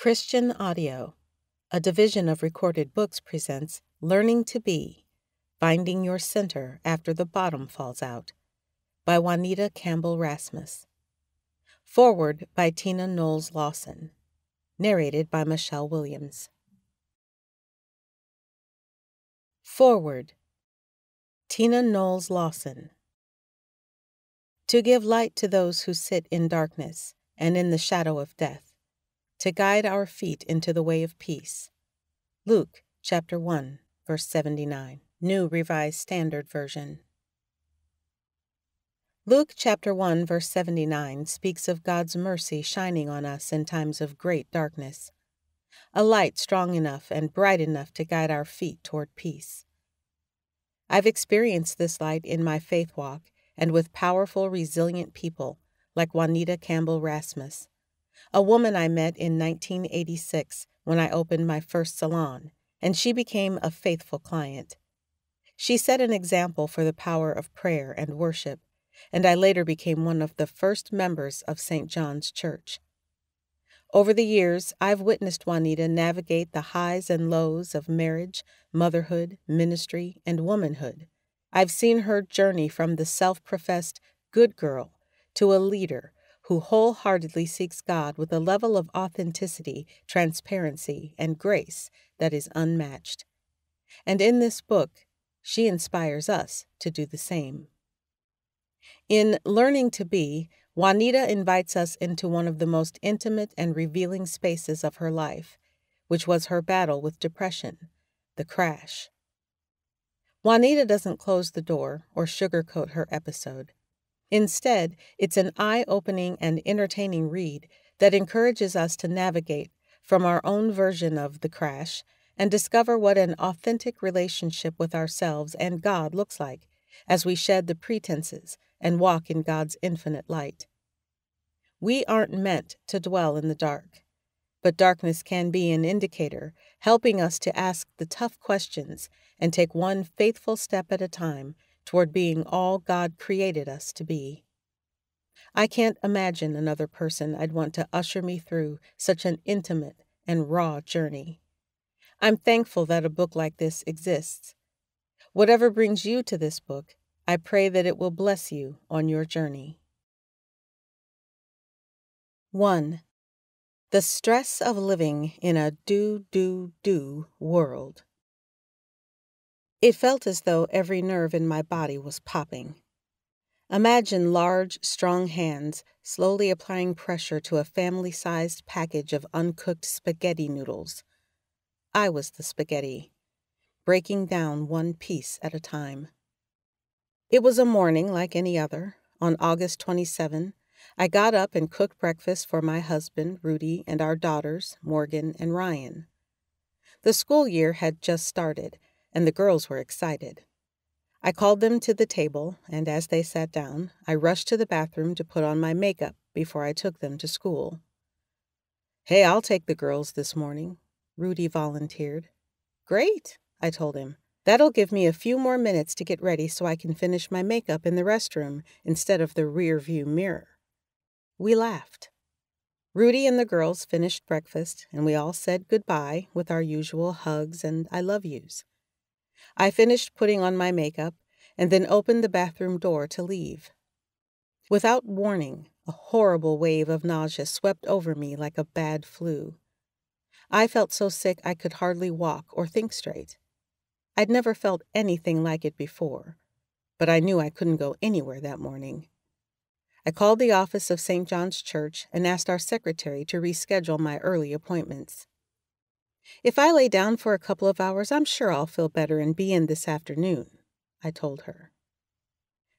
Christian Audio, a division of recorded books, presents Learning to Be Finding Your Center After the Bottom Falls Out by Juanita Campbell Rasmus. Forward by Tina Knowles Lawson. Narrated by Machelle Williams. Forward Tina Knowles Lawson. To give light to those who sit in darkness and in the shadow of death to guide our feet into the way of peace. Luke chapter 1, verse 79, New Revised Standard Version. Luke chapter 1 verse 79 speaks of God's mercy shining on us in times of great darkness, a light strong enough and bright enough to guide our feet toward peace. I've experienced this light in my faith walk and with powerful, resilient people like Juanita Campbell Rasmus, a woman I met in 1986 when I opened my first salon, and she became a faithful client. She set an example for the power of prayer and worship, and I later became one of the first members of St. John's Church. Over the years, I've witnessed Juanita navigate the highs and lows of marriage, motherhood, ministry, and womanhood. I've seen her journey from the self professed good girl to a leader who wholeheartedly seeks God with a level of authenticity, transparency, and grace that is unmatched. And in this book, she inspires us to do the same. In Learning to Be, Juanita invites us into one of the most intimate and revealing spaces of her life, which was her battle with depression, the crash. Juanita doesn't close the door or sugarcoat her episode. Instead, it's an eye opening and entertaining read that encourages us to navigate from our own version of the crash and discover what an authentic relationship with ourselves and God looks like as we shed the pretenses and walk in God's infinite light. We aren't meant to dwell in the dark, but darkness can be an indicator, helping us to ask the tough questions and take one faithful step at a time toward being all God created us to be. I can't imagine another person I'd want to usher me through such an intimate and raw journey. I'm thankful that a book like this exists. Whatever brings you to this book, I pray that it will bless you on your journey. 1. The stress of living in a do, do, do world. It felt as though every nerve in my body was popping. Imagine large, strong hands slowly applying pressure to a family sized package of uncooked spaghetti noodles. I was the spaghetti, breaking down one piece at a time. It was a morning like any other. On August 27, I got up and cooked breakfast for my husband, Rudy, and our daughters, Morgan and Ryan. The school year had just started and the girls were excited. I called them to the table, and as they sat down, I rushed to the bathroom to put on my makeup before I took them to school. Hey, I'll take the girls this morning, Rudy volunteered. Great, I told him. That'll give me a few more minutes to get ready so I can finish my makeup in the restroom instead of the rear view mirror. We laughed. Rudy and the girls finished breakfast, and we all said goodbye with our usual hugs and I love yous. I finished putting on my makeup and then opened the bathroom door to leave. Without warning, a horrible wave of nausea swept over me like a bad flu. I felt so sick I could hardly walk or think straight. I'd never felt anything like it before, but I knew I couldn't go anywhere that morning. I called the office of St. John's Church and asked our secretary to reschedule my early appointments. If I lay down for a couple of hours, I'm sure I'll feel better and be in this afternoon, I told her.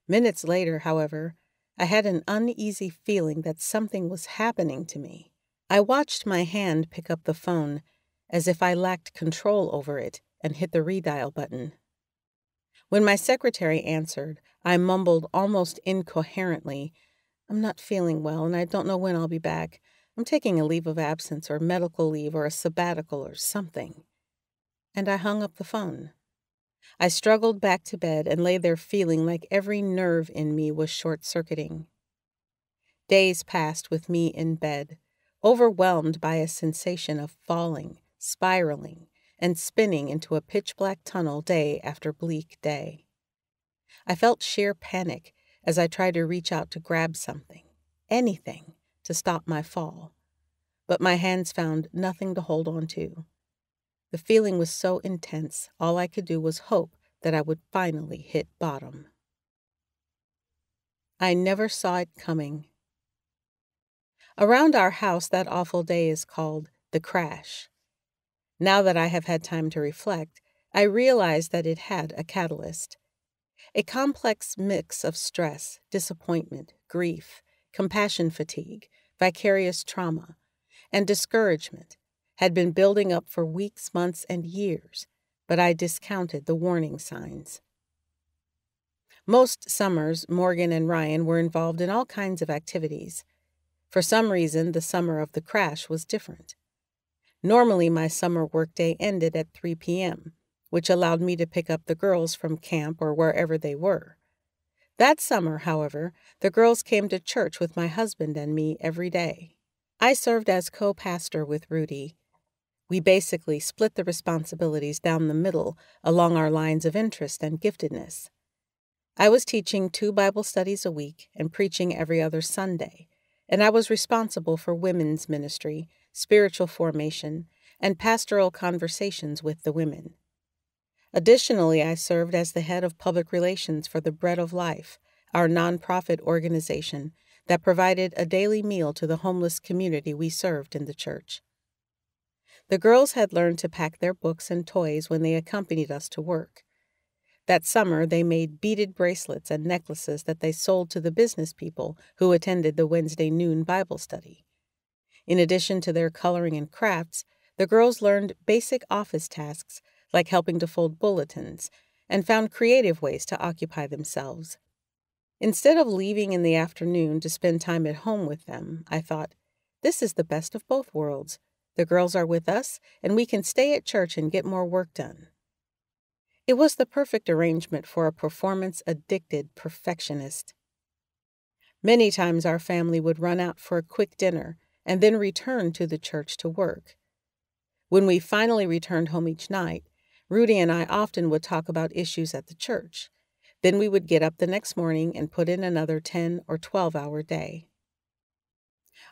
Minutes later, however, I had an uneasy feeling that something was happening to me. I watched my hand pick up the phone as if I lacked control over it and hit the redial button. When my secretary answered, I mumbled almost incoherently, I'm not feeling well and I don't know when I'll be back. I'm taking a leave of absence or medical leave or a sabbatical or something. And I hung up the phone. I struggled back to bed and lay there feeling like every nerve in me was short circuiting. Days passed with me in bed, overwhelmed by a sensation of falling, spiraling, and spinning into a pitch black tunnel day after bleak day. I felt sheer panic as I tried to reach out to grab something, anything, to stop my fall. But my hands found nothing to hold on to. The feeling was so intense, all I could do was hope that I would finally hit bottom. I never saw it coming. Around our house, that awful day is called the crash. Now that I have had time to reflect, I realize that it had a catalyst. A complex mix of stress, disappointment, grief, compassion fatigue, vicarious trauma, and discouragement had been building up for weeks, months, and years, but I discounted the warning signs. Most summers, Morgan and Ryan were involved in all kinds of activities. For some reason, the summer of the crash was different. Normally, my summer workday ended at 3 p.m., which allowed me to pick up the girls from camp or wherever they were. That summer, however, the girls came to church with my husband and me every day. I served as co pastor with Rudy. We basically split the responsibilities down the middle along our lines of interest and giftedness. I was teaching two Bible studies a week and preaching every other Sunday, and I was responsible for women's ministry, spiritual formation, and pastoral conversations with the women. Additionally, I served as the head of public relations for the Bread of Life, our nonprofit organization that provided a daily meal to the homeless community we served in the church. The girls had learned to pack their books and toys when they accompanied us to work. That summer, they made beaded bracelets and necklaces that they sold to the business people who attended the Wednesday noon Bible study. In addition to their coloring and crafts, the girls learned basic office tasks like helping to fold bulletins, and found creative ways to occupy themselves. Instead of leaving in the afternoon to spend time at home with them, I thought, this is the best of both worlds. The girls are with us, and we can stay at church and get more work done. It was the perfect arrangement for a performance addicted perfectionist. Many times our family would run out for a quick dinner and then return to the church to work. When we finally returned home each night, Rudy and I often would talk about issues at the church. Then we would get up the next morning and put in another 10 or 12 hour day.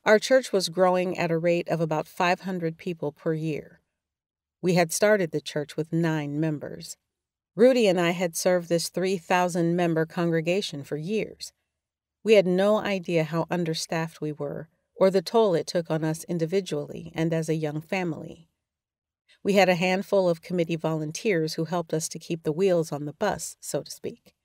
Our church was growing at a rate of about 500 people per year. We had started the church with nine members. Rudy and I had served this 3,000 member congregation for years. We had no idea how understaffed we were or the toll it took on us individually and as a young family. We had a handful of committee volunteers who helped us to keep the wheels on the bus, so to speak.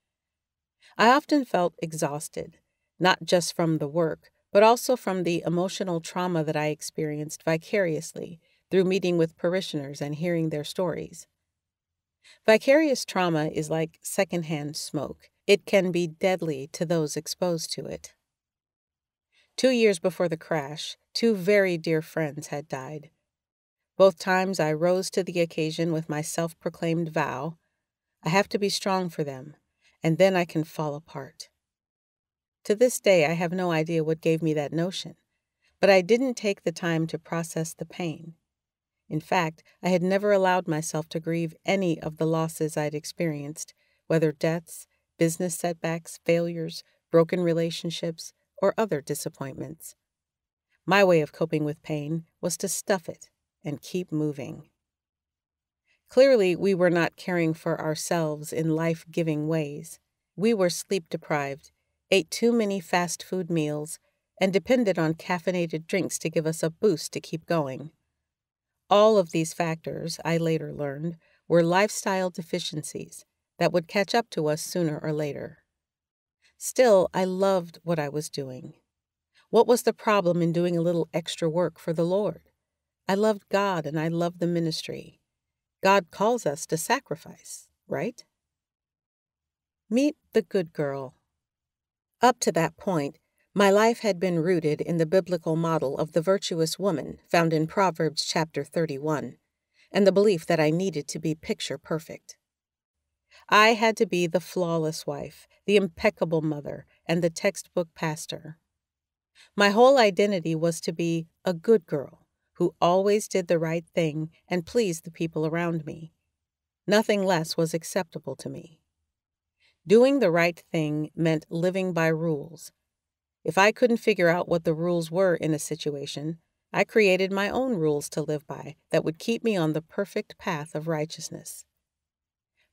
I often felt exhausted, not just from the work, but also from the emotional trauma that I experienced vicariously through meeting with parishioners and hearing their stories. Vicarious trauma is like secondhand smoke. It can be deadly to those exposed to it. Two years before the crash, two very dear friends had died. Both times I rose to the occasion with my self proclaimed vow I have to be strong for them, and then I can fall apart. To this day, I have no idea what gave me that notion, but I didn't take the time to process the pain. In fact, I had never allowed myself to grieve any of the losses I'd experienced, whether deaths, business setbacks, failures, broken relationships, or other disappointments. My way of coping with pain was to stuff it and keep moving. Clearly, we were not caring for ourselves in life giving ways. We were sleep deprived, ate too many fast food meals, and depended on caffeinated drinks to give us a boost to keep going. All of these factors, I later learned, were lifestyle deficiencies that would catch up to us sooner or later. Still, I loved what I was doing. What was the problem in doing a little extra work for the Lord? I loved God and I loved the ministry. God calls us to sacrifice, right? Meet the good girl. Up to that point, my life had been rooted in the biblical model of the virtuous woman found in Proverbs chapter 31, and the belief that I needed to be picture perfect. I had to be the flawless wife, the impeccable mother, and the textbook pastor. My whole identity was to be a good girl who always did the right thing and pleased the people around me. Nothing less was acceptable to me. Doing the right thing meant living by rules. If I couldn't figure out what the rules were in a situation, I created my own rules to live by that would keep me on the perfect path of righteousness.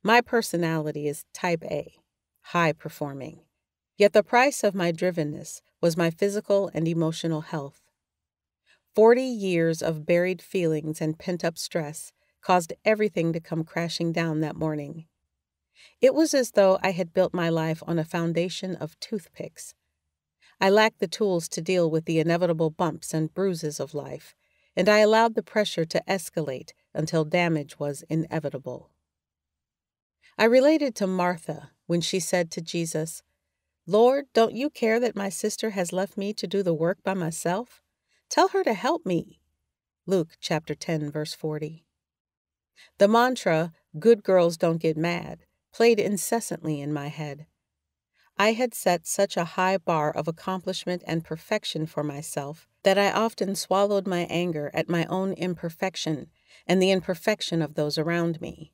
My personality is type A, high performing. Yet the price of my drivenness was my physical and emotional health. Forty years of buried feelings and pent up stress caused everything to come crashing down that morning. It was as though I had built my life on a foundation of toothpicks. I lacked the tools to deal with the inevitable bumps and bruises of life, and I allowed the pressure to escalate until damage was inevitable. I related to Martha when she said to Jesus, Lord, don't you care that my sister has left me to do the work by myself? Tell her to help me. Luke chapter 10 verse 40. The mantra, good girls don't get mad, played incessantly in my head. I had set such a high bar of accomplishment and perfection for myself that I often swallowed my anger at my own imperfection and the imperfection of those around me.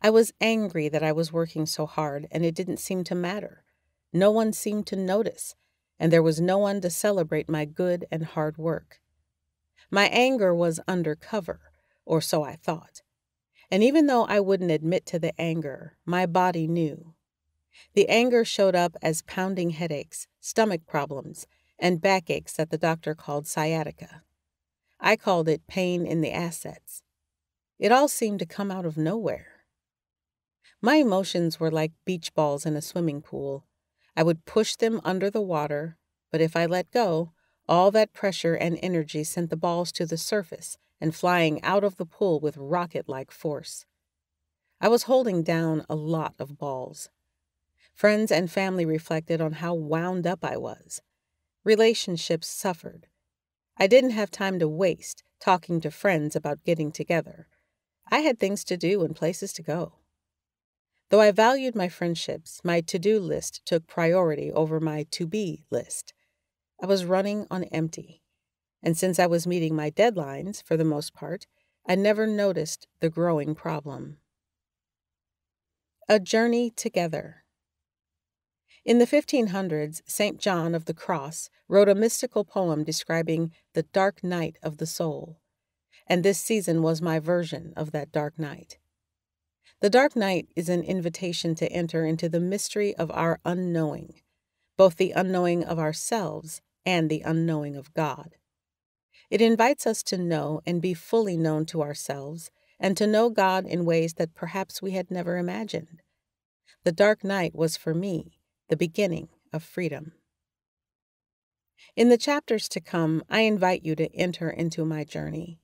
I was angry that I was working so hard and it didn't seem to matter. No one seemed to notice, and there was no one to celebrate my good and hard work. My anger was undercover, or so I thought. And even though I wouldn't admit to the anger, my body knew. The anger showed up as pounding headaches, stomach problems, and backaches that the doctor called sciatica. I called it pain in the assets. It all seemed to come out of nowhere. My emotions were like beach balls in a swimming pool. I would push them under the water, but if I let go, all that pressure and energy sent the balls to the surface and flying out of the pool with rocket like force. I was holding down a lot of balls. Friends and family reflected on how wound up I was. Relationships suffered. I didn't have time to waste talking to friends about getting together. I had things to do and places to go. Though I valued my friendships, my to do list took priority over my to be list. I was running on empty. And since I was meeting my deadlines, for the most part, I never noticed the growing problem. A Journey Together. In the 1500s, St. John of the Cross wrote a mystical poem describing the dark night of the soul, and this season was my version of that dark night. The dark night is an invitation to enter into the mystery of our unknowing, both the unknowing of ourselves and the unknowing of God. It invites us to know and be fully known to ourselves and to know God in ways that perhaps we had never imagined. The dark night was for me the beginning of freedom. In the chapters to come, I invite you to enter into my journey.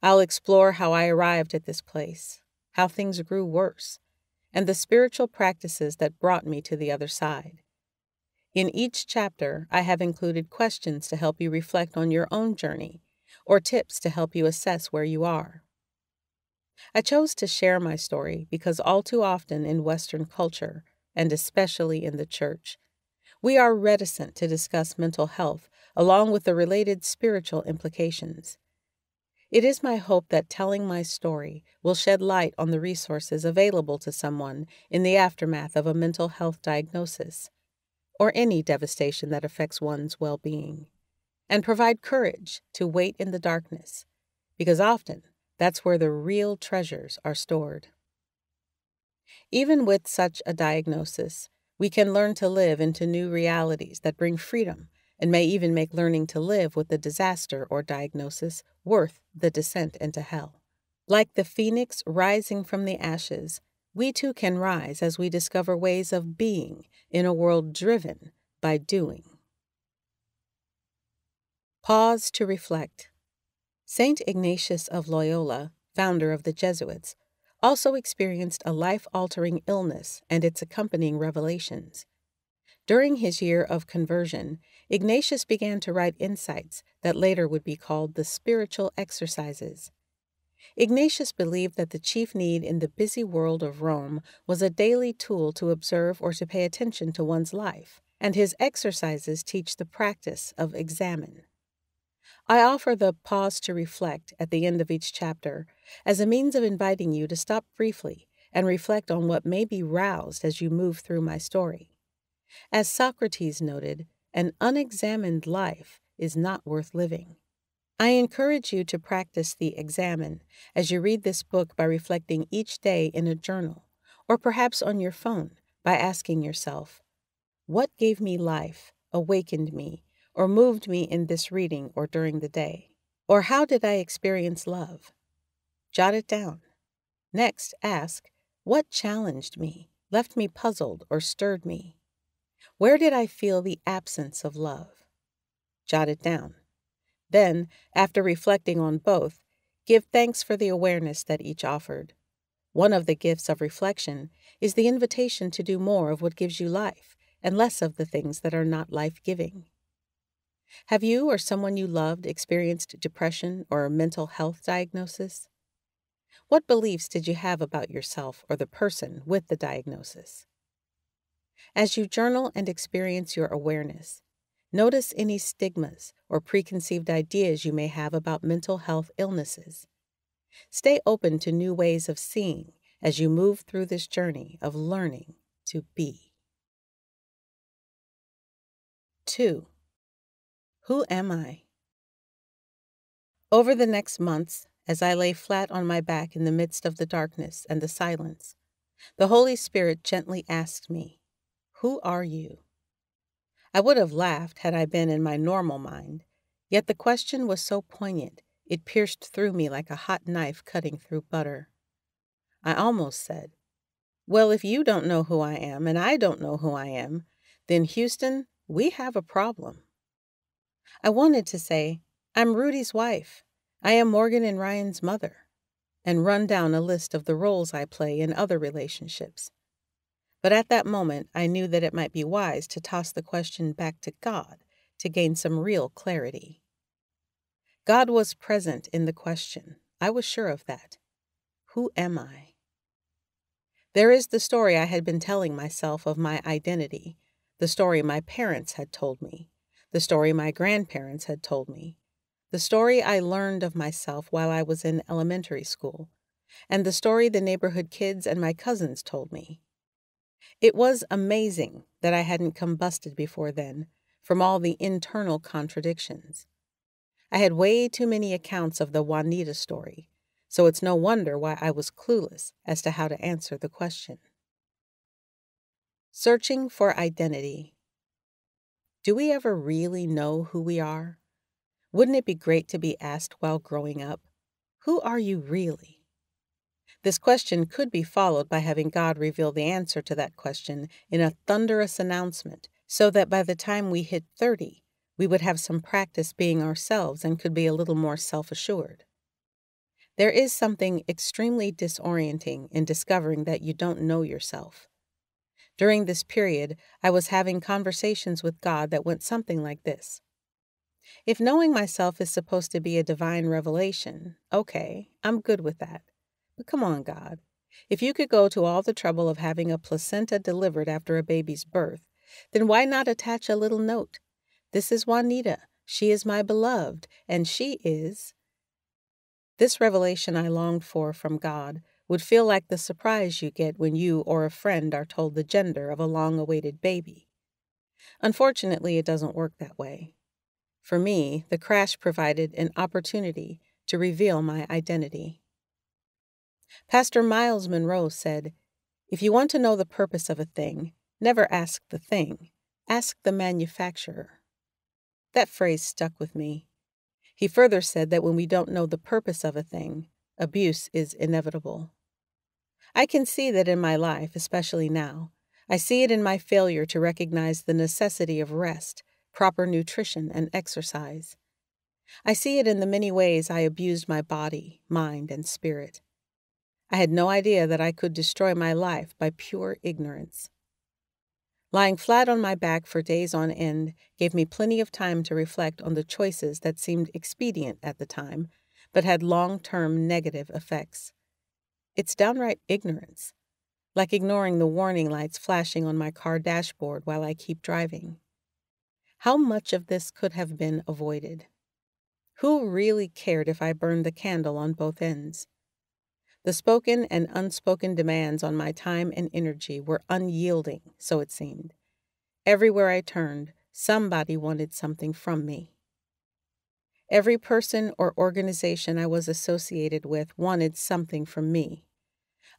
I'll explore how I arrived at this place, how things grew worse, and the spiritual practices that brought me to the other side. In each chapter, I have included questions to help you reflect on your own journey or tips to help you assess where you are. I chose to share my story because all too often in Western culture, and especially in the church, we are reticent to discuss mental health along with the related spiritual implications. It is my hope that telling my story will shed light on the resources available to someone in the aftermath of a mental health diagnosis or any devastation that affects one's well being, and provide courage to wait in the darkness, because often that's where the real treasures are stored. Even with such a diagnosis, we can learn to live into new realities that bring freedom and may even make learning to live with the disaster or diagnosis worth the descent into hell. Like the phoenix rising from the ashes, we too can rise as we discover ways of being in a world driven by doing. Pause to reflect. Saint Ignatius of Loyola, founder of the Jesuits, also experienced a life altering illness and its accompanying revelations. During his year of conversion, Ignatius began to write insights that later would be called the spiritual exercises. Ignatius believed that the chief need in the busy world of Rome was a daily tool to observe or to pay attention to one's life and his exercises teach the practice of examen. I offer the pause to reflect at the end of each chapter as a means of inviting you to stop briefly and reflect on what may be roused as you move through my story. As Socrates noted, an unexamined life is not worth living. I encourage you to practice the examen as you read this book by reflecting each day in a journal, or perhaps on your phone by asking yourself, What gave me life, awakened me, or moved me in this reading or during the day? Or how did I experience love? Jot it down. Next, ask, What challenged me, left me puzzled, or stirred me? Where did I feel the absence of love? Jot it down. Then, after reflecting on both, give thanks for the awareness that each offered. One of the gifts of reflection is the invitation to do more of what gives you life and less of the things that are not life giving. Have you or someone you loved experienced depression or a mental health diagnosis? What beliefs did you have about yourself or the person with the diagnosis? As you journal and experience your awareness, notice any stigmas or preconceived ideas you may have about mental health illnesses. Stay open to new ways of seeing as you move through this journey of learning to be. 2. Who am I? Over the next months, as I lay flat on my back in the midst of the darkness and the silence, the Holy Spirit gently asked me, Who are you? I would have laughed had I been in my normal mind, yet the question was so poignant it pierced through me like a hot knife cutting through butter. I almost said, Well, if you don't know who I am and I don't know who I am, then Houston, we have a problem. I wanted to say, I'm Rudy's wife. I am Morgan and Ryan's mother, and run down a list of the roles I play in other relationships. But at that moment, I knew that it might be wise to toss the question back to God to gain some real clarity. God was present in the question. I was sure of that. Who am I? There is the story I had been telling myself of my identity, the story my parents had told me, the story my grandparents had told me, the story I learned of myself while I was in elementary school, and the story the neighborhood kids and my cousins told me. It was amazing that I hadn't combusted before then from all the internal contradictions. I had way too many accounts of the Juanita story, so it's no wonder why I was clueless as to how to answer the question. Searching for identity. Do we ever really know who we are? Wouldn't it be great to be asked while growing up, Who are you really? This question could be followed by having God reveal the answer to that question in a thunderous announcement, so that by the time we hit 30, we would have some practice being ourselves and could be a little more self assured. There is something extremely disorienting in discovering that you don't know yourself. During this period, I was having conversations with God that went something like this If knowing myself is supposed to be a divine revelation, okay, I'm good with that. But come on, God. If you could go to all the trouble of having a placenta delivered after a baby's birth, then why not attach a little note? This is Juanita. She is my beloved, and she is. This revelation I longed for from God would feel like the surprise you get when you or a friend are told the gender of a long awaited baby. Unfortunately, it doesn't work that way. For me, the crash provided an opportunity to reveal my identity. Pastor Myles Munroe said, If you want to know the purpose of a thing, never ask the thing, ask the manufacturer. That phrase stuck with me. He further said that when we don't know the purpose of a thing, abuse is inevitable. I can see that in my life, especially now. I see it in my failure to recognize the necessity of rest, proper nutrition, and exercise. I see it in the many ways I abused my body, mind, and spirit. I had no idea that I could destroy my life by pure ignorance. Lying flat on my back for days on end gave me plenty of time to reflect on the choices that seemed expedient at the time, but had long term negative effects. It's downright ignorance. like ignoring the warning lights flashing on my car dashboard while I keep driving. How much of this could have been avoided? Who really cared if I burned the candle on both ends? The spoken and unspoken demands on my time and energy were unyielding, so it seemed. Everywhere I turned, somebody wanted something from me. Every person or organization I was associated with wanted something from me.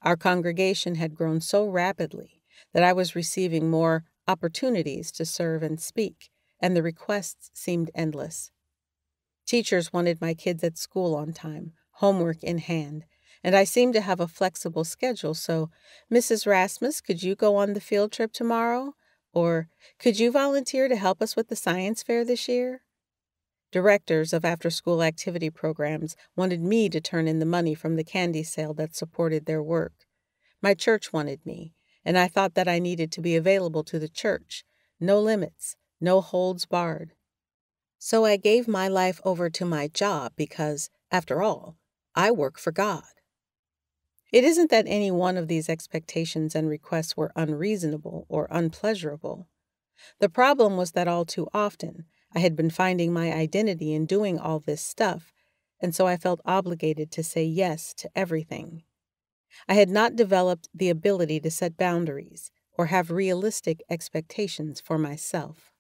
Our congregation had grown so rapidly that I was receiving more opportunities to serve and speak, and the requests seemed endless. Teachers wanted my kids at school on time, homework in hand, and I seem to have a flexible schedule, so, Mrs. Rasmus, could you go on the field trip tomorrow? Or, could you volunteer to help us with the science fair this year? Directors of after school activity programs wanted me to turn in the money from the candy sale that supported their work. My church wanted me, and I thought that I needed to be available to the church. No limits, no holds barred. So I gave my life over to my job because, after all, I work for God. It isn't that any one of these expectations and requests were unreasonable or unpleasurable. The problem was that all too often I had been finding my identity in doing all this stuff, and so I felt obligated to say yes to everything. I had not developed the ability to set boundaries or have realistic expectations for myself.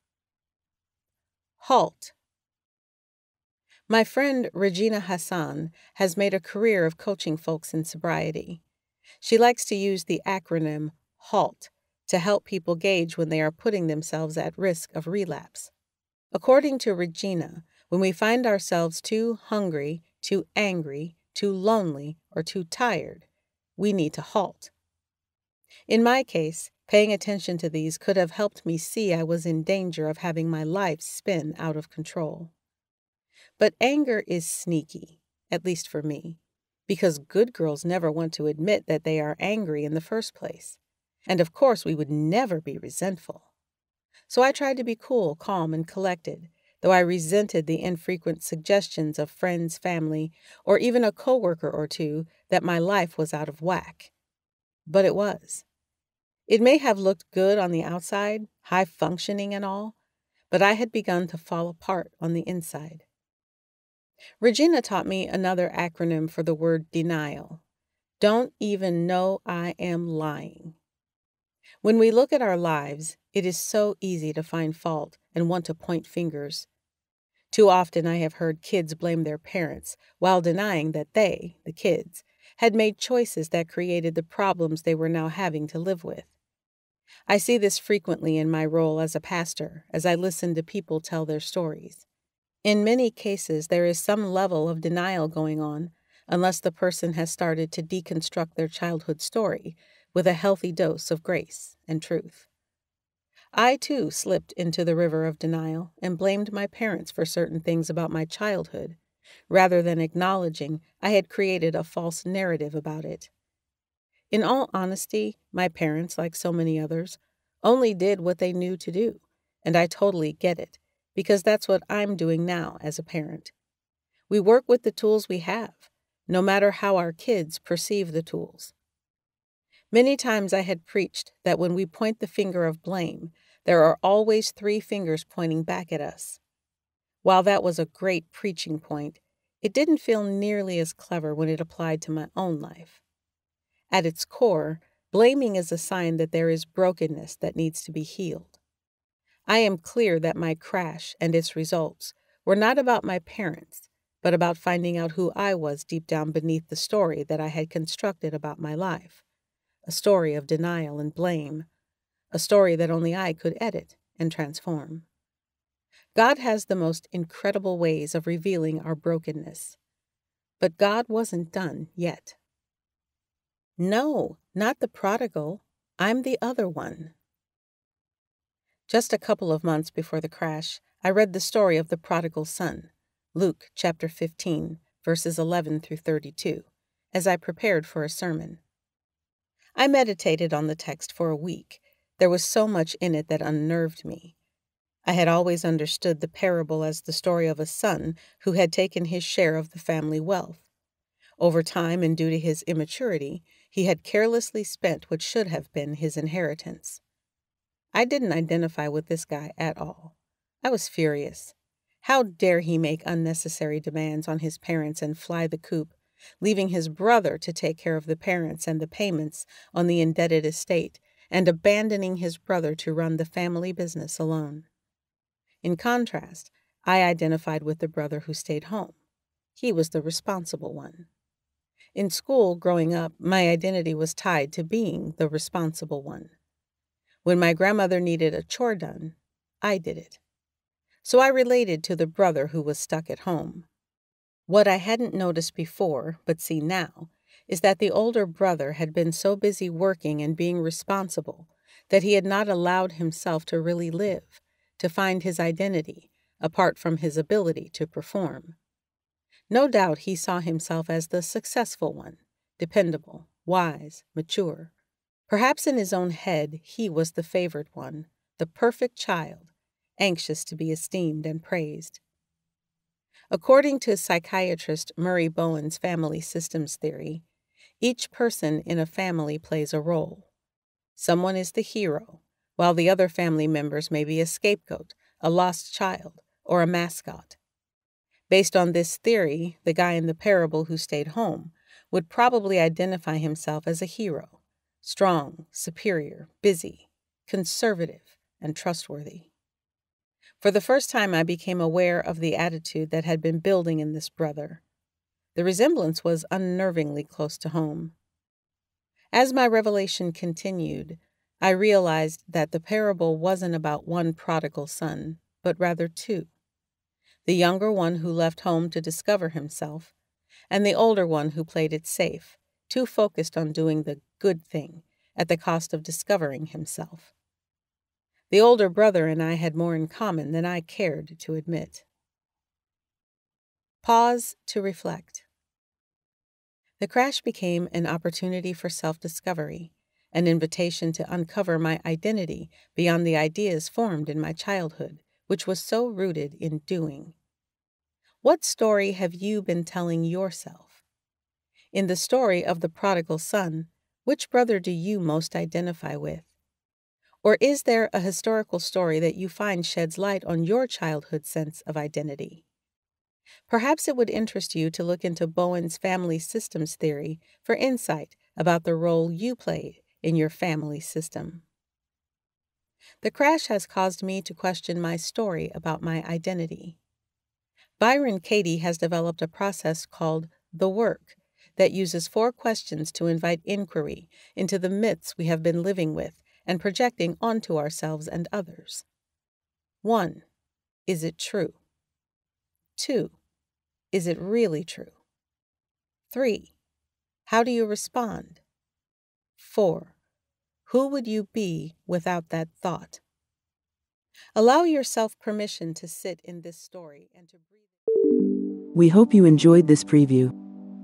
HALT my friend Regina Hassan has made a career of coaching folks in sobriety. She likes to use the acronym HALT to help people gauge when they are putting themselves at risk of relapse. According to Regina, when we find ourselves too hungry, too angry, too lonely, or too tired, we need to halt. In my case, paying attention to these could have helped me see I was in danger of having my life spin out of control. But anger is sneaky, at least for me, because good girls never want to admit that they are angry in the first place. And of course, we would never be resentful. So I tried to be cool, calm, and collected, though I resented the infrequent suggestions of friends, family, or even a coworker or two that my life was out of whack. But it was. It may have looked good on the outside, high functioning and all, but I had begun to fall apart on the inside. Regina taught me another acronym for the word denial. Don't even know I am lying. When we look at our lives, it is so easy to find fault and want to point fingers. Too often I have heard kids blame their parents while denying that they, the kids, had made choices that created the problems they were now having to live with. I see this frequently in my role as a pastor as I listen to people tell their stories. In many cases, there is some level of denial going on, unless the person has started to deconstruct their childhood story with a healthy dose of grace and truth. I too slipped into the river of denial and blamed my parents for certain things about my childhood, rather than acknowledging I had created a false narrative about it. In all honesty, my parents, like so many others, only did what they knew to do, and I totally get it because that's what I'm doing now as a parent. We work with the tools we have, no matter how our kids perceive the tools. Many times I had preached that when we point the finger of blame, there are always three fingers pointing back at us. While that was a great preaching point, it didn't feel nearly as clever when it applied to my own life. At its core, blaming is a sign that there is brokenness that needs to be healed. I am clear that my crash and its results were not about my parents, but about finding out who I was deep down beneath the story that I had constructed about my life a story of denial and blame, a story that only I could edit and transform. God has the most incredible ways of revealing our brokenness. But God wasn't done yet. No, not the prodigal. I'm the other one. Just a couple of months before the crash, I read the story of the prodigal son, Luke chapter 15, verses 11 through 32, as I prepared for a sermon. I meditated on the text for a week. There was so much in it that unnerved me. I had always understood the parable as the story of a son who had taken his share of the family wealth. Over time and due to his immaturity, he had carelessly spent what should have been his inheritance. I didn't identify with this guy at all. I was furious. How dare he make unnecessary demands on his parents and fly the coop, leaving his brother to take care of the parents and the payments on the indebted estate, and abandoning his brother to run the family business alone. In contrast, I identified with the brother who stayed home. He was the responsible one. In school, growing up, my identity was tied to being the responsible one. When my grandmother needed a chore done, I did it. So I related to the brother who was stuck at home. What I hadn't noticed before, but see now, is that the older brother had been so busy working and being responsible that he had not allowed himself to really live, to find his identity, apart from his ability to perform. No doubt he saw himself as the successful one, dependable, wise, mature. Perhaps in his own head he was the favored one, the perfect child, anxious to be esteemed and praised. According to psychiatrist Murray Bowen's family systems theory, each person in a family plays a role. Someone is the hero, while the other family members may be a scapegoat, a lost child, or a mascot. Based on this theory, the guy in the parable who stayed home would probably identify himself as a hero strong, superior, busy, conservative, and trustworthy. For the first time, I became aware of the attitude that had been building in this brother. The resemblance was unnervingly close to home. As my revelation continued, I realized that the parable wasn't about one prodigal son, but rather two the younger one who left home to discover himself, and the older one who played it safe, too focused on doing the good thing at the cost of discovering himself. The older brother and I had more in common than I cared to admit. Pause to reflect. The crash became an opportunity for self discovery, an invitation to uncover my identity beyond the ideas formed in my childhood which was so rooted in doing. What story have you been telling yourself? In the story of the prodigal son, which brother do you most identify with? Or is there a historical story that you find sheds light on your childhood sense of identity? Perhaps it would interest you to look into Bowen's family systems theory for insight about the role you played in your family system. The crash has caused me to question my story about my identity. Byron Katie has developed a process called The Work that uses four questions to invite inquiry into the myths we have been living with and projecting onto ourselves and others. 1. Is it true? 2. Is it really true? 3. How do you respond? 4. Who would you be without that thought? Allow yourself permission to sit in this story and to breathe. We hope you enjoyed this preview.